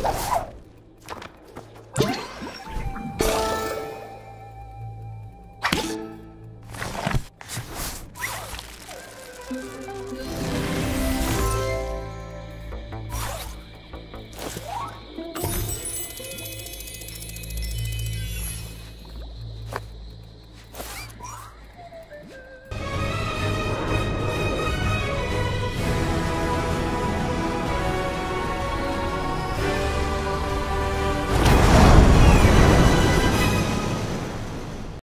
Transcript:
「Woo!